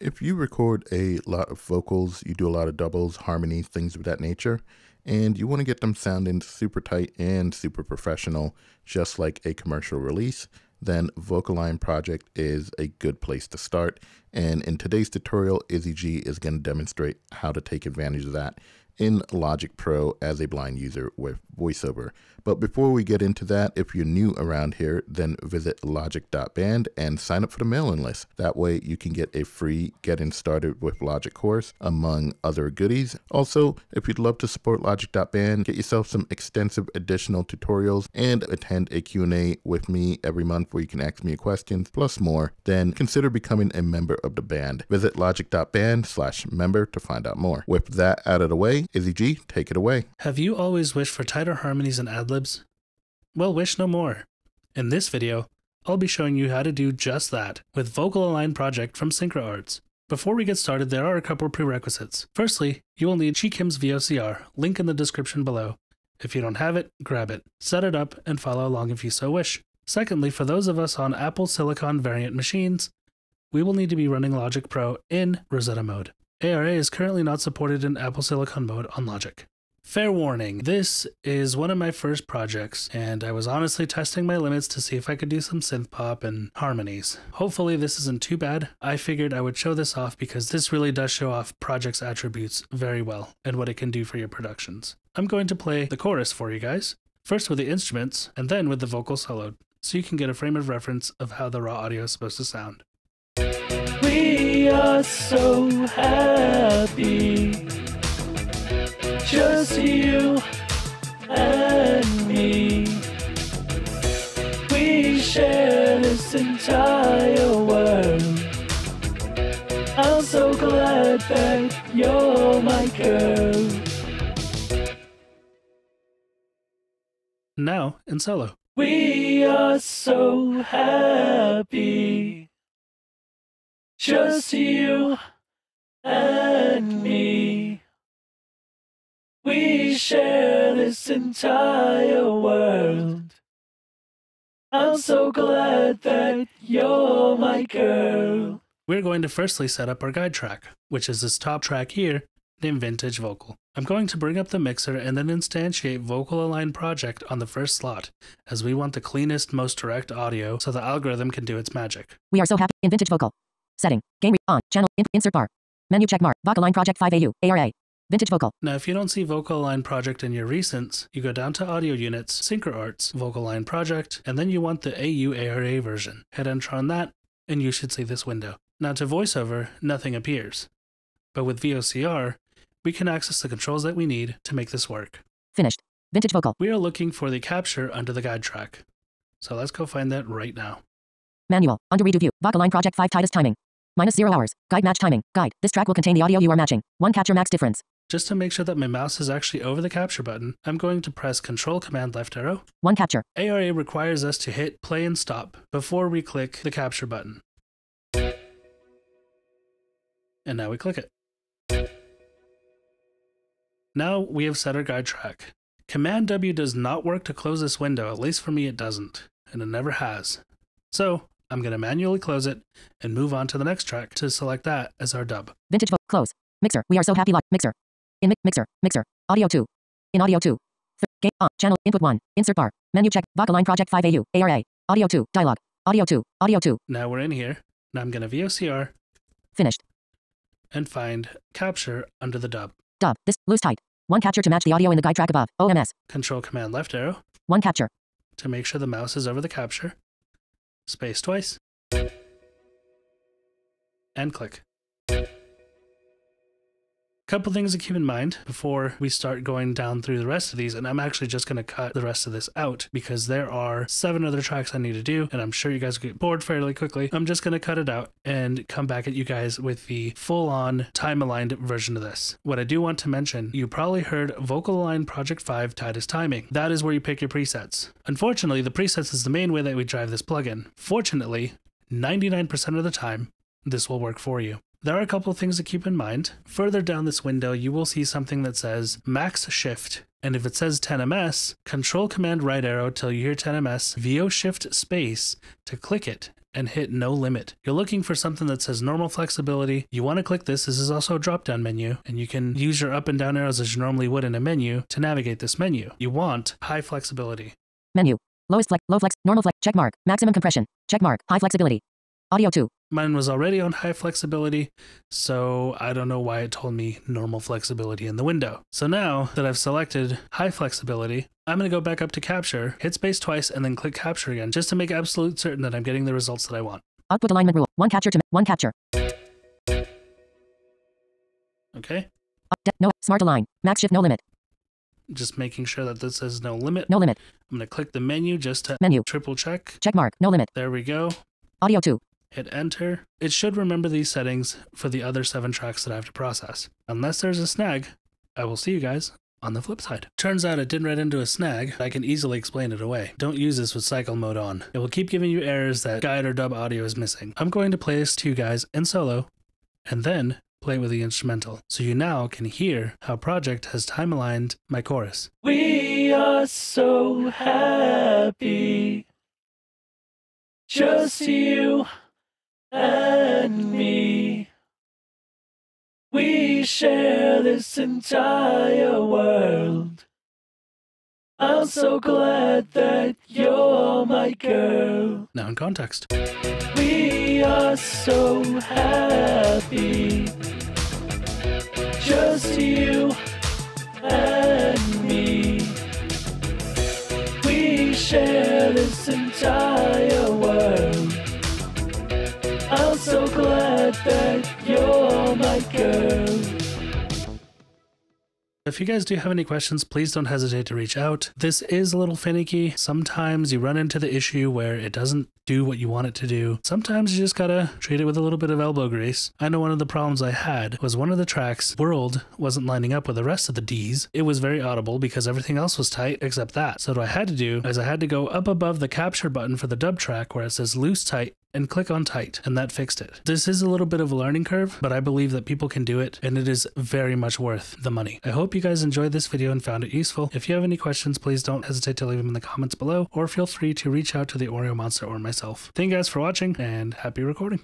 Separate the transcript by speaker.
Speaker 1: If you record a lot of vocals, you do a lot of doubles, harmonies, things of that nature, and you want to get them sounding super tight and super professional, just like a commercial release, then VocAlign Project is a good place to start. And in today's tutorial, Izzy G is going to demonstrate how to take advantage of that in Logic Pro as a blind user with VoiceOver. But before we get into that, if you're new around here, then visit logic.band and sign up for the mailing list. That way you can get a free Getting Started with Logic course among other goodies. Also, if you'd love to support logic.band, get yourself some extensive additional tutorials and attend a Q&A with me every month where you can ask me questions plus more, then consider becoming a member of the band. Visit logic.band slash member to find out more. With that out of the way, Izzy G, take it away.
Speaker 2: Have you always wished for tighter harmonies and ad-libs? Well, wish no more. In this video, I'll be showing you how to do just that with VocAlign Project from SynchroArts. Before we get started, there are a couple prerequisites. Firstly, you will need Chi Kim's VOCR, link in the description below. If you don't have it, grab it, set it up, and follow along if you so wish. Secondly, for those of us on Apple Silicon variant machines, we will need to be running Logic Pro in Rosetta mode. ARA is currently not supported in Apple Silicon mode on Logic. Fair warning, this is one of my first projects, and I was honestly testing my limits to see if I could do some synth pop and harmonies. Hopefully this isn't too bad. I figured I would show this off because this really does show off project's attributes very well and what it can do for your productions. I'm going to play the chorus for you guys, first with the instruments and then with the vocal solo, so you can get a frame of reference of how the raw audio is supposed to sound.
Speaker 3: We are so happy just you and me. We share this entire world. I'm so glad that you're my girl.
Speaker 2: Now in solo.
Speaker 3: We are so happy. Just you and me. We share this entire world. I'm so glad that you're my girl.
Speaker 2: We're going to firstly set up our guide track, which is this top track here named Vintage Vocal. I'm going to bring up the mixer and then instantiate VocAlign Project on the first slot, as we want the cleanest, most direct audio so the algorithm can do its magic.
Speaker 4: We are so happy in Vintage Vocal. Setting. Game re- on. Channel. In- insert bar. Menu check mark. VocAlign Project 5AU. ARA. Vintage Vocal.
Speaker 2: Now, if you don't see VocAlign Project in your recents, you go down to Audio Units, SynchroArts, VocAlign Project, and then you want the AU ARA version. Hit enter on that, and you should see this window. Now, to VoiceOver, nothing appears. But with VOCR, we can access the controls that we need to make this work.
Speaker 4: Finished. Vintage Vocal.
Speaker 2: We are looking for the capture under the guide track. So let's go find that right now.
Speaker 4: Manual. Under redo view. VocAlign Project 5 tightest timing. Minus 0 hours. Guide match timing. Guide. This track will contain the audio you are matching. 1 capture max difference.
Speaker 2: Just to make sure that my mouse is actually over the capture button, I'm going to press Control Command left arrow.
Speaker 4: 1 capture.
Speaker 2: ARA requires us to hit play and stop before we click the capture button. And now we click it. Now we have set our guide track. Command W does not work to close this window, at least for me it doesn't, and it never has. So I'm going to manually close it and move on to the next track to select that as our dub.
Speaker 4: Vintage Vocal. Close. Mixer. We are so happy. Like mixer. In mi- mixer. Mixer. Audio 2. In audio 2. Th- game on. Ah, channel. Input 1. Insert bar. Menu check. VocAlign Project 5AU. ARA. Audio 2. Dialog. Audio 2. Audio 2.
Speaker 2: Now we're in here. Now I'm going to VOCR
Speaker 4: Finished.
Speaker 2: and find capture under the dub.
Speaker 4: Dub. This. Loose tight. 1 capture to match the audio in the guide track above. OMS.
Speaker 2: Control Command left arrow
Speaker 4: 1 capture.
Speaker 2: to make sure the mouse is over the capture. Space twice. And click. Couple things to keep in mind before we start going down through the rest of these, and I'm actually just going to cut the rest of this out because there are seven other tracks I need to do, and I'm sure you guys get bored fairly quickly. I'm just going to cut it out and come back at you guys with the full on time aligned version of this. What I do want to mention, you probably heard VocAlign Project 5 tightest timing. That is where you pick your presets. Unfortunately, the presets is the main way that we drive this plugin. Fortunately, 99% of the time, this will work for you. There are a couple of things to keep in mind. Further down this window, you will see something that says max shift. And if it says 10ms, control command right arrow till you hear 10ms, VO shift space to click it and hit no limit. You're looking for something that says normal flexibility. You want to click this. This is also a drop down menu, and you can use your up and down arrows as you normally would in a menu to navigate this menu. You want high flexibility.
Speaker 4: Menu. Lowest flex, low flex, normal flex, check mark, maximum compression, check mark, high flexibility. Audio 2.
Speaker 2: Mine was already on high flexibility, so I don't know why it told me normal flexibility in the window. So now that I've selected high flexibility, I'm going to go back up to capture, hit space twice, and then click capture again, just to make absolute certain that I'm getting the results that I want.
Speaker 4: Output alignment rule. One capture to one capture.
Speaker 2: Okay?
Speaker 4: No smart align. Max shift no limit.
Speaker 2: Just making sure that this says no limit.
Speaker 4: No limit.
Speaker 2: I'm going to click the menu just to
Speaker 4: Menu.
Speaker 2: triple check.
Speaker 4: Check mark. No limit.
Speaker 2: There we go.
Speaker 4: Audio 2.
Speaker 2: Hit enter. It should remember these settings for the other seven tracks that I have to process. Unless there's a snag, I will see you guys on the flip side. Turns out it didn't run into a snag. I can easily explain it away. Don't use this with cycle mode on. It will keep giving you errors that guide or dub audio is missing. I'm going to play this to you guys in solo and then play with the instrumental. So you now can hear how Project has time aligned my chorus.
Speaker 3: We are so happy. Just you and me. We share this entire world. I'm so glad that you're my girl.
Speaker 2: Now in context.
Speaker 3: We are so happy. Just you and me. We share this entire
Speaker 2: If you guys do have any questions, please don't hesitate to reach out. This is a little finicky. Sometimes you run into the issue where it doesn't do what you want it to do. Sometimes you just gotta treat it with a little bit of elbow grease. I know one of the problems I had was one of the tracks, World, wasn't lining up with the rest of the D's. It was very audible because everything else was tight except that. So what I had to do is I had to go up above the capture button for the dub track where it says loose tight and click on tight, and that fixed it. This is a little bit of a learning curve, but I believe that people can do it, and it is very much worth the money. I hope you guys enjoyed this video and found it useful. If you have any questions, please don't hesitate to leave them in the comments below, or feel free to reach out to the Oreo Monster or myself. Thank you guys for watching, and happy recording.